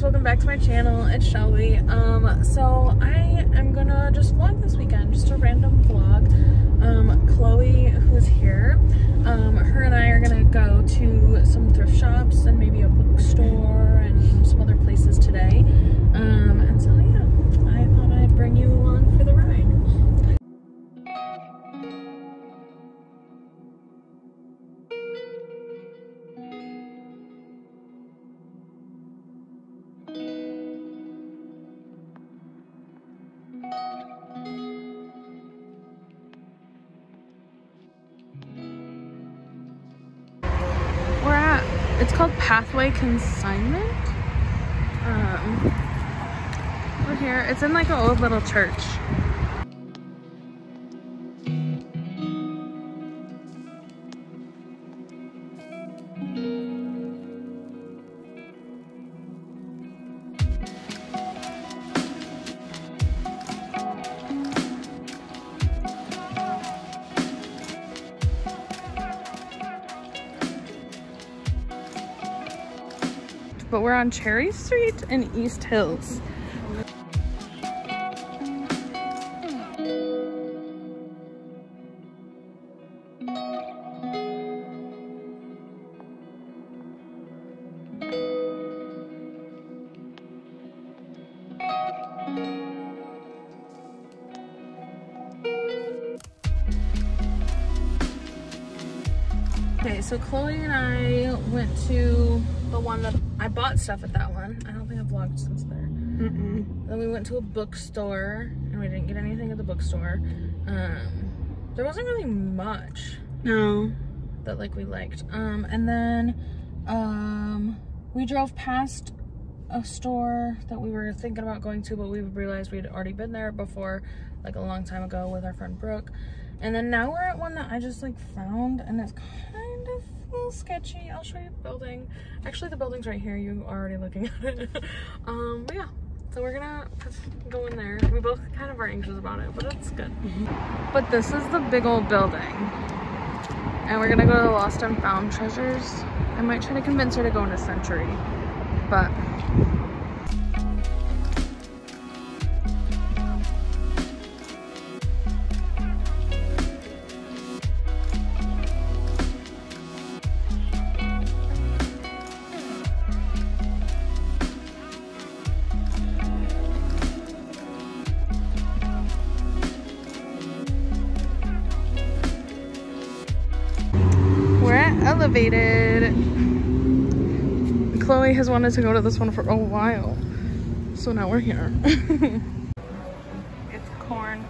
guys, welcome back to my channel. It's Shelby. Um, so I am gonna just vlog this weekend, just a random vlog. Um, Chloe, who's here, um, her and I are gonna go to some thrift shops and maybe a bookstore and some other places today. Um, and so it's called Pathway Consignment. Um, we're here. It's in like an old little church. We're on Cherry Street in East Hills. Okay, so Chloe and I went to the one that I bought stuff at that one. I don't think I've vlogged since there. Mm-mm. Then we went to a bookstore and we didn't get anything at the bookstore. Um, there wasn't really much No. that like we liked. Um, and then um, we drove past a store that we were thinking about going to, but we realized we'd already been there before, like a long time ago with our friend Brooke. And then now we're at one that I just like found and it's kind little sketchy. I'll show you the building. Actually, the building's right here. You are already looking at it. um, but yeah, so we're gonna go in there. We both kind of are anxious about it, but it's good. But this is the big old building. And we're gonna go to the Lost and Found Treasures. I might try to convince her to go into Century, but Has wanted to go to this one for a while, so now we're here. it's corn.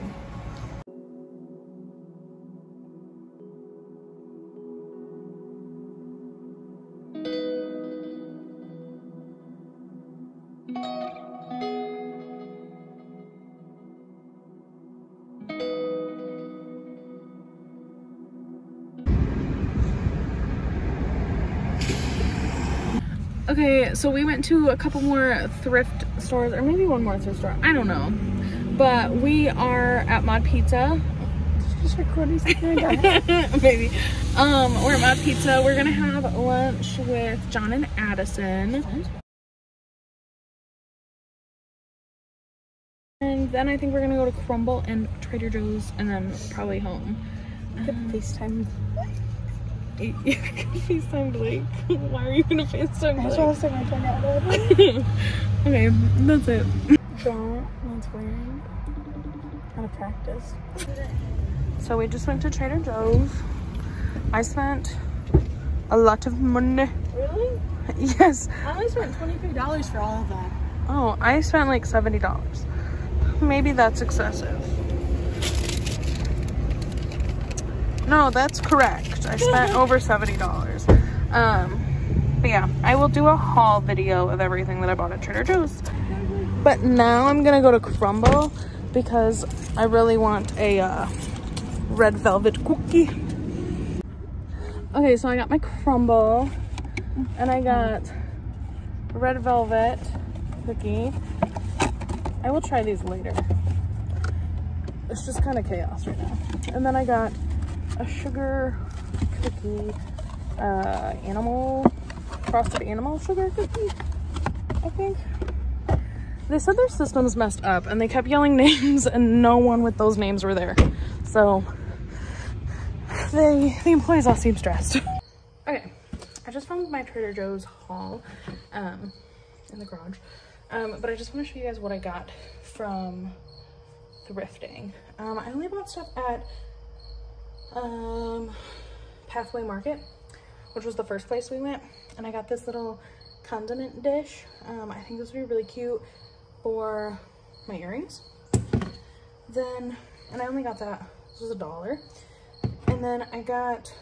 Okay, so we went to a couple more thrift stores, or maybe one more thrift store. I don't know. But we are at Mod Pizza. Just recording something. Maybe. Um, we're at Mod Pizza. We're gonna have lunch with John and Addison. And then I think we're gonna go to Crumbl and Trader Joe's and then probably home. Good FaceTime. Can FaceTime Blake. Why are you gonna FaceTime I just Blake? want to say my turn out. okay, that's it. Don't one's wearing. How to practice. So we just went to Trader Joe's. I spent a lot of money. Really? Yes. I only spent $23 for all of that. Oh, I spent like $70. Maybe that's excessive. No, that's correct. I spent over $70. Um, but yeah, I will do a haul video of everything that I bought at Trader Joe's. But now I'm gonna go to Crumbl because I really want a uh, red velvet cookie. Okay, so I got my crumble and I got red velvet cookie. I will try these later. It's just kind of chaos right now. And then I got a sugar cookie, uh, animal, frosted animal sugar cookie. I think. They said their system's messed up and they kept yelling names and no one with those names were there. So they, the employees all seem stressed. okay, I just found my Trader Joe's haul um, in the garage. Um, but I just want to show you guys what I got from thrifting. Um, I only bought stuff at um, Pathway Market, which was the first place we went. And I got this little condiment dish. Um, I think this would be really cute for my earrings. Then, and I only got that, this was a dollar. And then I got,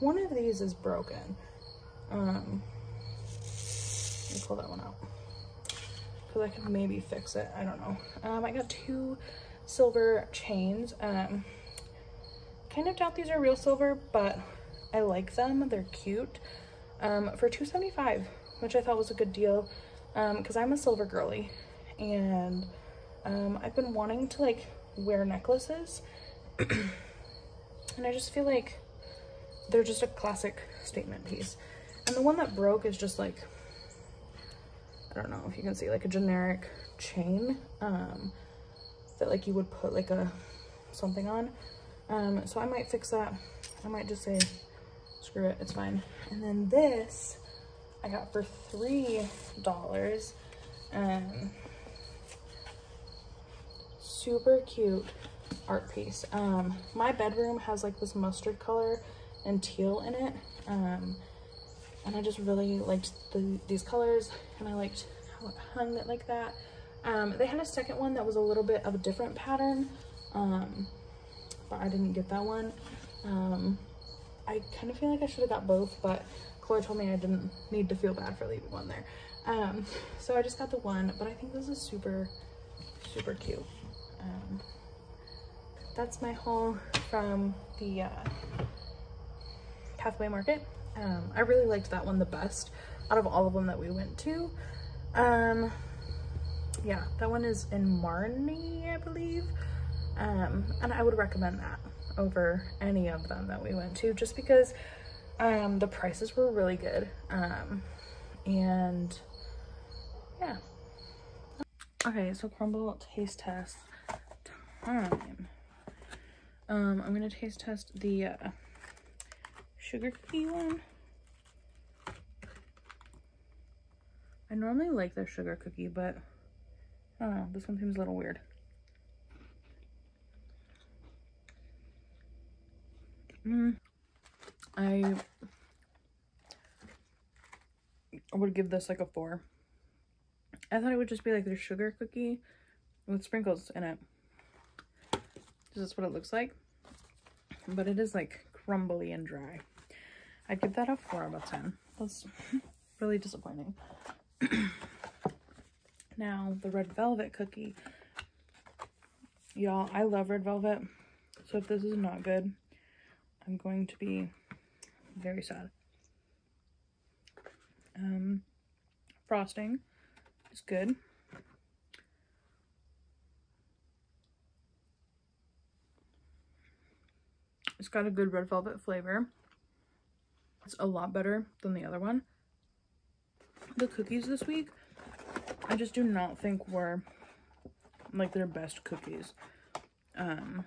one of these is broken. Um, let me pull that one out. Because I could maybe fix it, I don't know. Um, I got two silver chains. Um, kind of doubt these are real silver, but I like them. They're cute. Um, for 275 which I thought was a good deal because um, I'm a silver girly and um, I've been wanting to like wear necklaces and I just feel like they're just a classic statement piece. And the one that broke is just like, I don't know if you can see like a generic chain um, that like you would put like a something on. Um, so I might fix that. I might just say, screw it, it's fine. And then this I got for $3. Um, super cute art piece. Um, my bedroom has like this mustard color and teal in it. Um, and I just really liked the, these colors and I liked how it hung it like that. Um, they had a second one that was a little bit of a different pattern, um, but I didn't get that one. Um, I kind of feel like I should have got both, but Chloe told me I didn't need to feel bad for leaving one there. Um, so I just got the one, but I think this is super, super cute. Um, that's my haul from the uh, Pathway Market. Um, I really liked that one the best out of all of them that we went to. Um, yeah, that one is in Marnie, I believe. Um, and I would recommend that over any of them that we went to just because um, the prices were really good. Um, and yeah. Okay, so crumble taste test time. Um, I'm gonna taste test the uh, sugar cookie one. I normally like their sugar cookie, but I don't know, this one seems a little weird. Mm. I would give this like a four. I thought it would just be like their sugar cookie with sprinkles in it. This is what it looks like. But it is like crumbly and dry. I'd give that a 4 out of 10. That's really disappointing. now, the red velvet cookie. Y'all, I love red velvet. So if this is not good, I'm going to be very sad. Um, frosting is good. It's got a good red velvet flavor. It's a lot better than the other one. The cookies this week, I just do not think were like their best cookies. Um,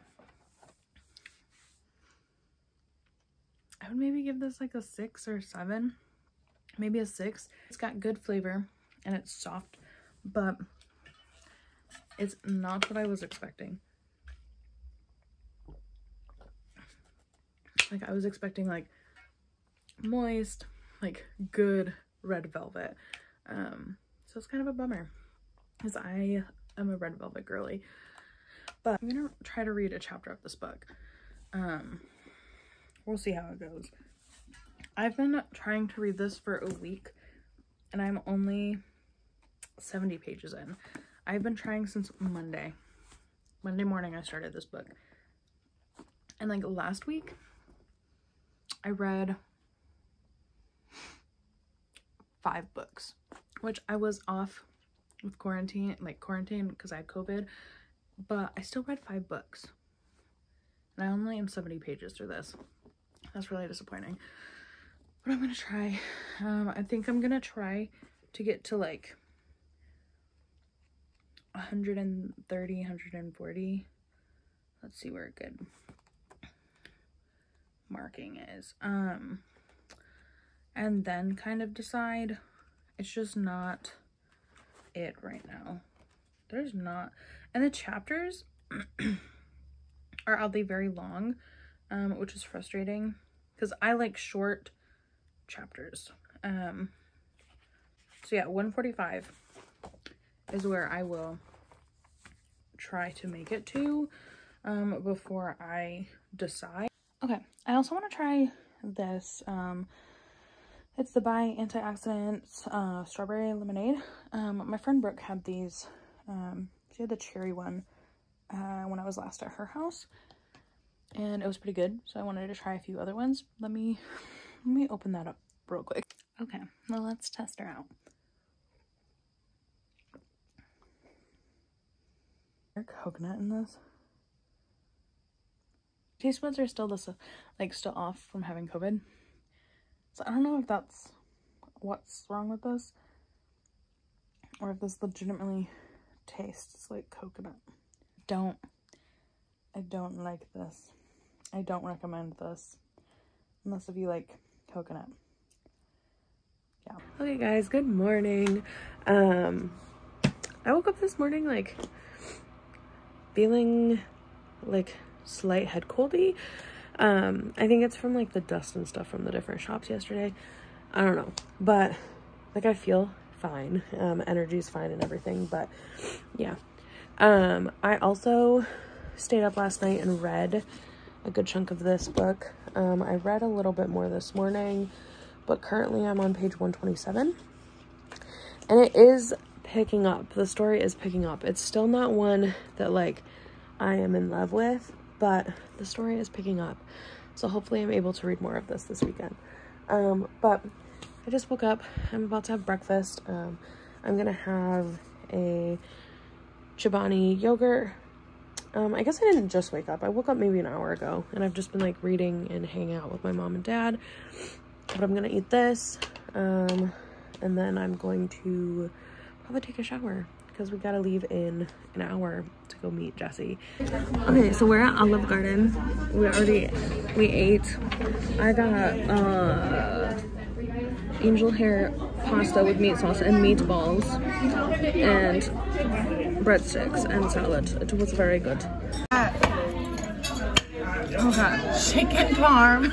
I would maybe give this like a six or seven, maybe a six. It's got good flavor and it's soft, but it's not what I was expecting. Like I was expecting like moist, like good red velvet. Um, so it's kind of a bummer because I am a red velvet girly. But I'm gonna try to read a chapter of this book. Um, we'll see how it goes. I've been trying to read this for a week and I'm only 70 pages in. I've been trying since Monday. Monday morning I started this book. And like last week, I read five books, which I was off with quarantine, like quarantine because I had COVID, but I still read five books. And I only am 70 pages through this. That's really disappointing. But I'm gonna try. Um, I think I'm gonna try to get to like 130, 140. Let's see where a good marking is. Um, and then kind of decide. It's just not it right now. There's not, and the chapters are oddly very long, um, which is frustrating because I like short chapters. Um, so yeah, 145 is where I will try to make it to um, before I decide. Okay, I also want to try this. Um, it's the Bai Antioxidants uh, Strawberry Lemonade. Um, my friend Brooke had these. Um, she had the cherry one uh, when I was last at her house. And it was pretty good, so I wanted to try a few other ones. Let me, let me open that up real quick. Okay, well let's test her out. coconut in this. Taste buds are still this like still off from having COVID. So I don't know if that's what's wrong with this or if this legitimately tastes like coconut. Don't I don't like this. I don't recommend this unless if you like coconut. Yeah. Okay guys, good morning. Um I woke up this morning like feeling like slight head coldy. Um, I think it's from like the dust and stuff from the different shops yesterday. I don't know, but like I feel fine. Um, energy's fine and everything, but yeah. Um, I also stayed up last night and read a good chunk of this book. Um, I read a little bit more this morning, but currently I'm on page 127. And it is picking up. The story is picking up. It's still not one that like I am in love with, but the story is picking up. So hopefully I'm able to read more of this this weekend. Um, but I just woke up. I'm about to have breakfast. Um, I'm gonna have a Chobani yogurt. Um, I guess I didn't just wake up. I woke up maybe an hour ago and I've just been like reading and hanging out with my mom and dad. But I'm gonna eat this. Um, and then I'm going to probably take a shower because we gotta leave in an hour to go meet Jesse. Okay, so we're at Olive Garden. We already, we ate. I got uh, angel hair pasta with meat sauce and meatballs and breadsticks and salad. It was very good. Oh god, chicken parm.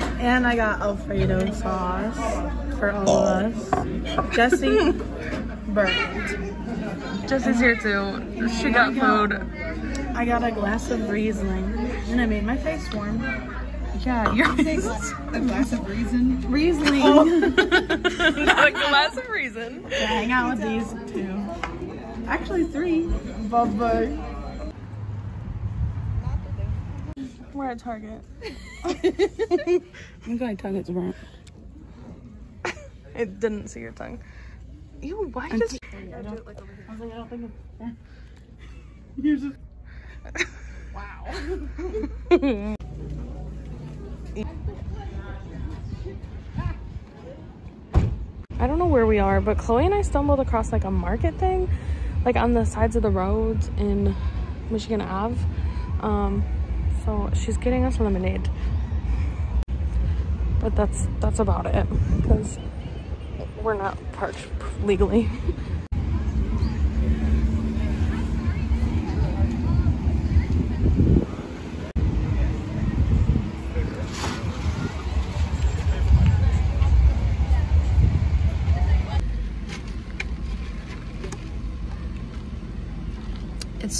and I got Alfredo sauce for all of us. Jesse burned. Jesse's here too. She got food. I got a glass of Riesling and I made my face warm. Yeah, your face. A glass of reason. Riesling. Not oh. a glass of reason. Yeah, hang out with these two. Actually three. Bye bye. We're at Target. I'm going to Target's burnt. It didn't see your tongue. Ew, why does I was like, I don't think it's You're just Wow. I don't know where we are, but Chloe and I stumbled across like a market thing, like on the sides of the roads in Michigan Ave. Um, so she's getting us lemonade. But that's that's about it because we're not parked legally.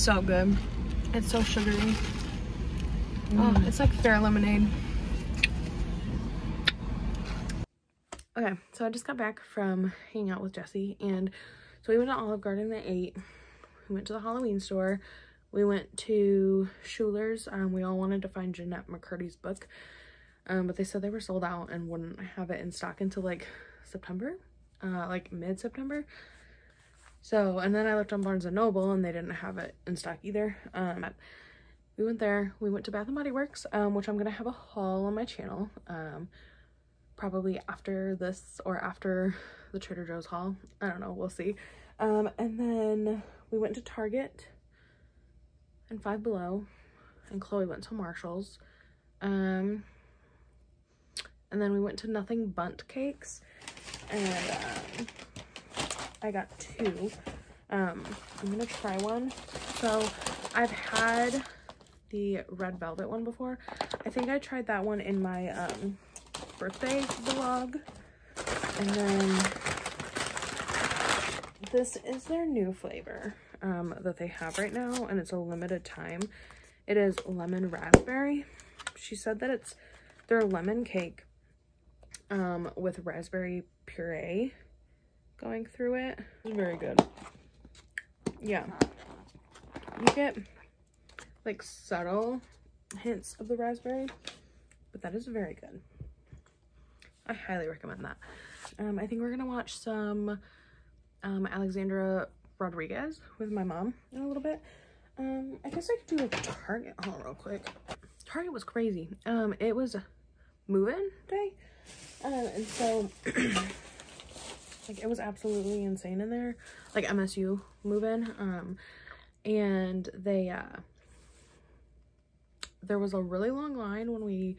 so good. It's so sugary. Oh, it's like fair lemonade. Okay, so I just got back from hanging out with Jesse, and so we went to Olive Garden at 8. We went to the Halloween store. We went to Schuler's. Um, we all wanted to find Jennette McCurdy's book, um, but they said they were sold out and wouldn't have it in stock until like September, uh, like mid-September. So, and then I looked on Barnes & Noble and they didn't have it in stock either. Um, we went there. We went to Bath & Body Works, um, which I'm going to have a haul on my channel. Um, probably after this or after the Trader Joe's haul. I don't know. We'll see. Um, and then we went to Target and Five Below, and Chloe went to Marshall's. Um, and then we went to Nothing Bundt Cakes, and um, I got two. Um, I'm gonna try one. So I've had the red velvet one before. I think I tried that one in my um, birthday vlog. And then this is their new flavor um, that they have right now, and it's a limited time. It is lemon raspberry. She said that it's their lemon cake um, with raspberry puree going through it. It's very good. Yeah. You get like subtle hints of the raspberry, but that is very good. I highly recommend that. Um, I think we're gonna watch some um, Alexandra Rodriguez with my mom in a little bit. Um, I guess I could do a Target haul real quick. Target was crazy. Um, it was move-in day, uh, and so it was absolutely insane in there, like MSU move-in. Um, and they uh, there was a really long line when we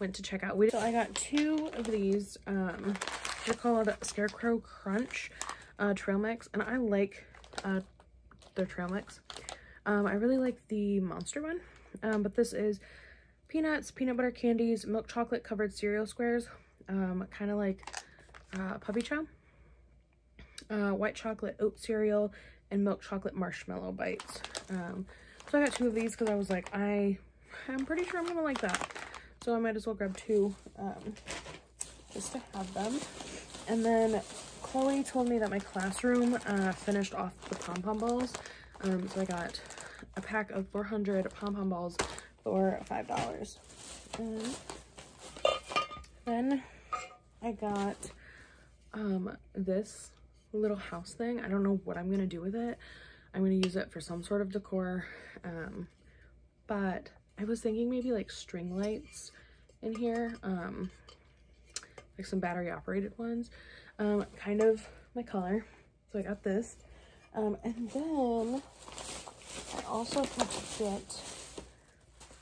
went to check out. We so I got two of these. Um, they're called Scarecrow Crunch uh, trail mix, and I like uh, their trail mix. Um, I really like the monster one, um, but this is peanuts, peanut butter candies, milk chocolate covered cereal squares, um, kind of like uh, puppy chow, uh, white chocolate oat cereal, and milk chocolate marshmallow bites. Um, so I got two of these because I was like, I, I'm pretty sure I'm gonna like that. So I might as well grab two um, just to have them. And then Chloe told me that my classroom uh, finished off the pom-pom balls. Um, so I got a pack of 400 pom-pom balls for $5. And then I got um, this little house thing. I don't know what I'm going to do with it. I'm going to use it for some sort of decor. Um, but I was thinking maybe like string lights in here. Um, like some battery operated ones um, kind of my color. So I got this. Um, and then I also had to get,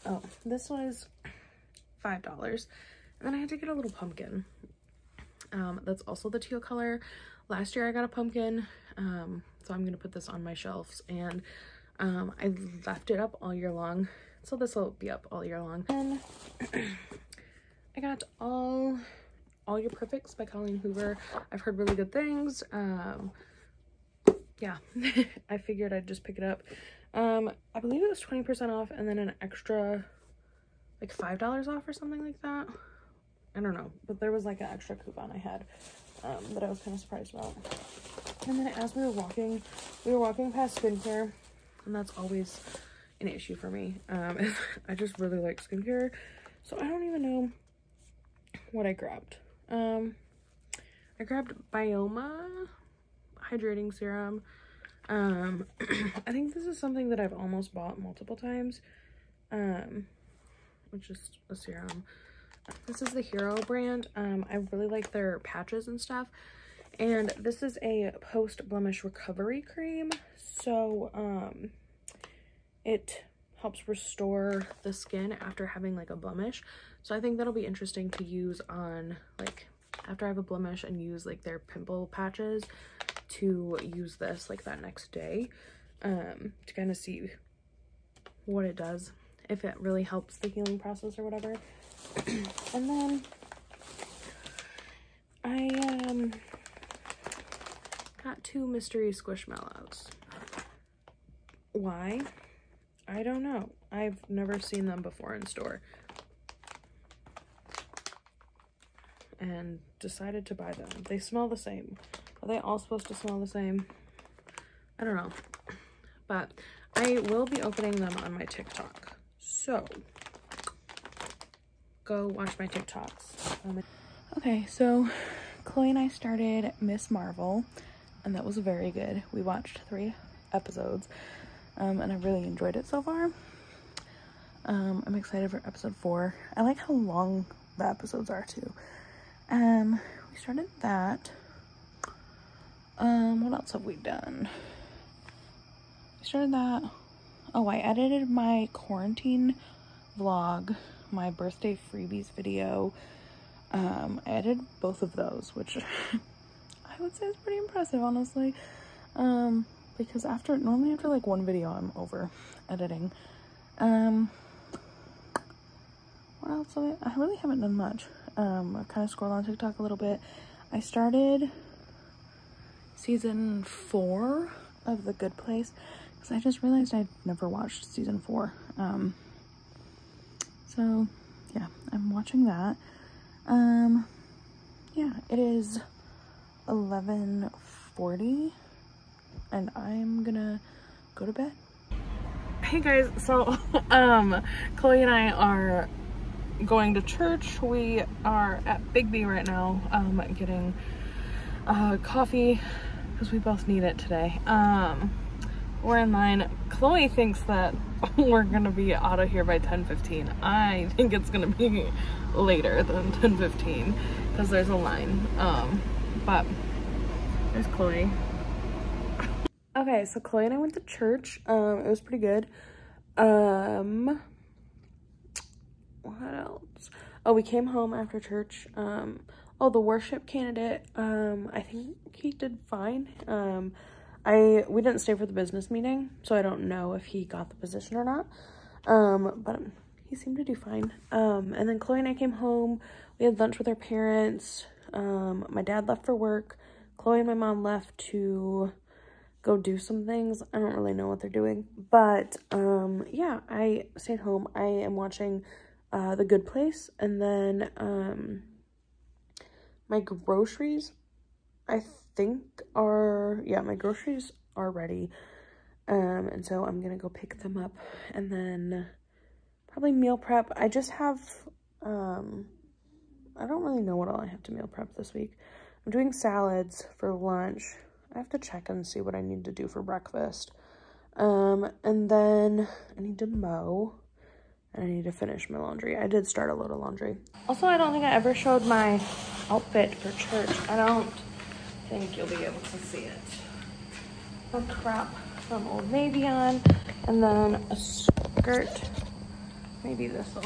oh, this was $5. And then I had to get a little pumpkin. Um, that's also the teal color. Last year I got a pumpkin, um, so I'm going to put this on my shelves. And um, I left it up all year long, so this will be up all year long. And I got all all Your Perfects by Colleen Hoover. I've heard really good things. Um, yeah, I figured I'd just pick it up. Um, I believe it was 20% off and then an extra like $5 off or something like that. I don't know, but there was like an extra coupon I had um, that I was kind of surprised about. And then as we were walking, we were walking past skincare and that's always an issue for me. Um, I just really like skincare, so I don't even know what I grabbed. Um, I grabbed Byoma hydrating serum. Um, I think this is something that I've almost bought multiple times. Um, which is a serum. This is the Hero brand. Um, I really like their patches and stuff. And this is a post-blemish recovery cream. So, um, it helps restore the skin after having like a blemish. So I think that'll be interesting to use on like after I have a blemish and use like their pimple patches to use this like that next day um, to kind of see what it does, if it really helps the healing process or whatever. And then I um, got two mystery squishmallows. Why? I don't know. I've never seen them before in store. And decided to buy them. They smell the same. Are they all supposed to smell the same? I don't know. But I will be opening them on my TikTok. So, go watch my TikToks. Um, okay, so Chloe and I started Miss Marvel, and that was very good. We watched three episodes um, and I really enjoyed it so far. Um, I'm excited for episode four. I like how long the episodes are too. Um, we started that. Um, what else have we done? I started that. Oh, I edited my quarantine vlog, my birthday freebies video. Um, I edited both of those, which I would say is pretty impressive, honestly. Um, because after, normally after like one video, I'm over editing. Um, what else? I, I really haven't done much. Um, I kind of scrolled on TikTok a little bit. I started season four of The Good Place because I just realized I'd never watched season four. Um, so yeah, I'm watching that. Um, yeah, it is 11:40, and I'm gonna go to bed. Hey guys, so um, Chloe and I are going to church. We are at Biggby right now, um, getting uh, coffee because we both need it today. Um, we're in line. Chloe thinks that we're gonna be out of here by 10:15. I think it's gonna be later than 10:15 because there's a line. Um, but there's Chloe. Okay, so Chloe and I went to church. Um, it was pretty good. Um, what else? Oh, we came home after church. Um, oh, the worship candidate, um, I think he did fine. Um, I, we didn't stay for the business meeting, so I don't know if he got the position or not. Um, but he seemed to do fine. Um, and then Chloe and I came home. We had lunch with our parents. Um, my dad left for work. Chloe and my mom left to go do some things. I don't really know what they're doing. But, um, yeah, I stayed home. I am watching uh, The Good Place, and then um, my groceries, I think are, yeah, my groceries are ready, um, and so I'm gonna go pick them up, and then probably meal prep. I just have, um, I don't really know what all I have to meal prep this week. I'm doing salads for lunch. I have to check and see what I need to do for breakfast. Um, and then I need to mow. And I need to finish my laundry. I did start a load of laundry. Also, I don't think I ever showed my outfit for church. I don't think you'll be able to see it. A crop from Old Navy on, and then a skirt. Maybe this will.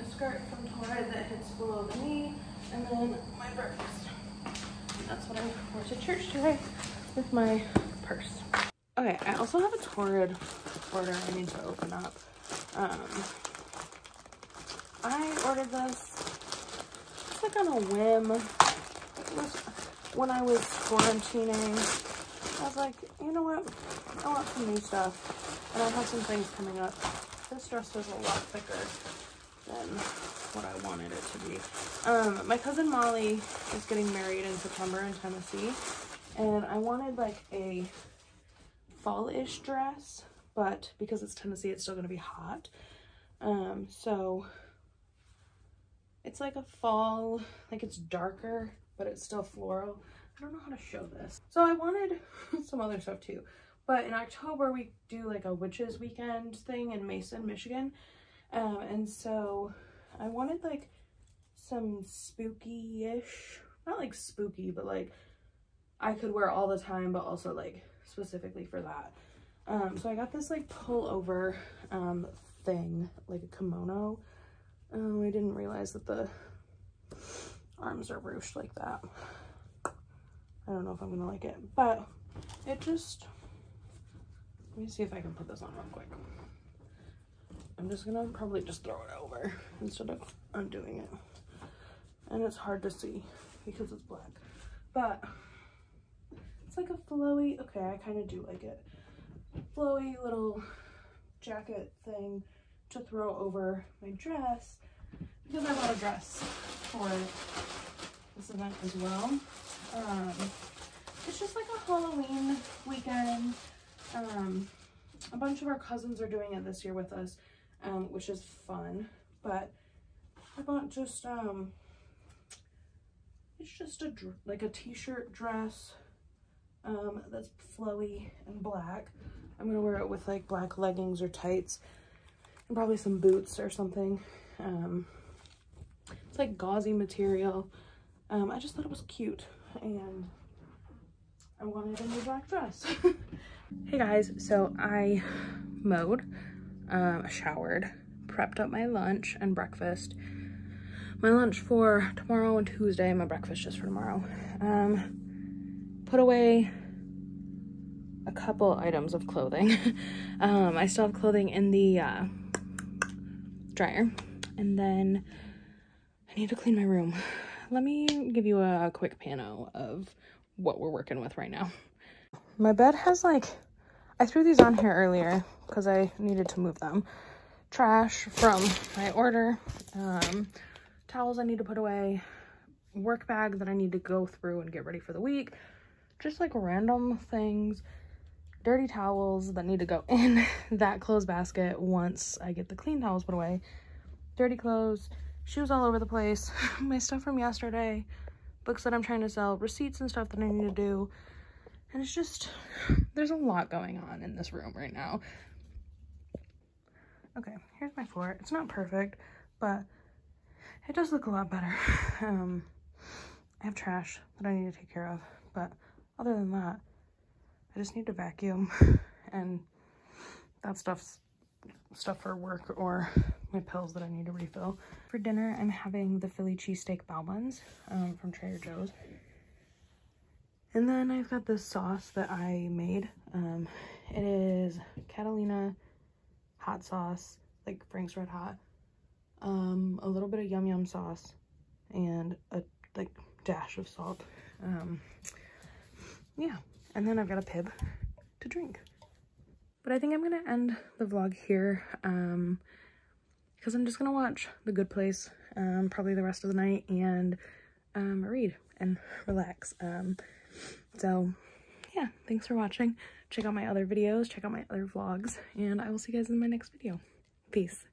A skirt from Torrid that hits below the knee, and then my breakfast. That's what I wore to church today with my purse. Okay, I also have a Torrid order I need to open up. Um, I ordered this just like on a whim. It was when I was quarantining. I was like, you know what? I want some new stuff. And I have some things coming up. This dress is a lot thicker than what I wanted it to be. Um, my cousin Molly is getting married in September in Tennessee. And I wanted like a fall-ish dress, but because it's Tennessee, it's still gonna be hot. Um, so it's like a fall, like it's darker, but it's still floral. I don't know how to show this. So I wanted some other stuff too. But in October, we do like a witches weekend thing in Mason, Michigan. Um, and so I wanted like some spooky-ish, not like spooky, but like I could wear all the time, but also like specifically for that. Um, so I got this like pullover um, thing, like a kimono. Oh, I didn't realize that the arms are ruched like that. I don't know if I'm gonna like it, but it just, let me see if I can put this on real quick. I'm just gonna probably just throw it over instead of undoing it. And it's hard to see because it's black, but it's like a flowy, okay, I kind of do like it. Flowy little jacket thing to throw over my dress because I bought a dress for this event as well. Um, it's just like a Halloween weekend. Um, a bunch of our cousins are doing it this year with us, um, which is fun. But I bought just, um, it's just a, like a t-shirt dress um, that's flowy and black. I'm going to wear it with like black leggings or tights probably some boots or something. Um, like gauzy material. Um, I just thought it was cute and I wanted a new black dress. hey guys, so I mowed, um, showered, prepped up my lunch and breakfast. My lunch for tomorrow and Tuesday, my breakfast just for tomorrow. Um, put away a couple items of clothing. um, I still have clothing in the uh, dryer. And then I need to clean my room. Let me give you a quick pano of what we're working with right now. My bed has like, I threw these on here earlier because I needed to move them. Trash from my order, um, towels I need to put away, work bag that I need to go through and get ready for the week, just like random things dirty towels that need to go in that clothes basket once I get the clean towels put away. Dirty clothes, shoes all over the place, my stuff from yesterday, books that I'm trying to sell, receipts and stuff that I need to do. And it's just, there's a lot going on in this room right now. Okay, here's my floor. It's not perfect, but it does look a lot better. Um, I have trash that I need to take care of, but other than that, I just need to vacuum and that stuff's stuff for work or my pills that I need to refill. For dinner, I'm having the Philly cheesesteak bao buns um, from Trader Joe's. And then I've got this sauce that I made. Um, it is Catalina hot sauce, like Frank's Red Hot, um, a little bit of yum yum sauce, and a like dash of salt. Um, yeah, and then I've got a Pibb to drink. But I think I'm gonna end the vlog here um, because I'm just gonna watch The Good Place um, probably the rest of the night and um, read and relax. Um, so yeah, thanks for watching. Check out my other videos, check out my other vlogs, and I will see you guys in my next video. Peace.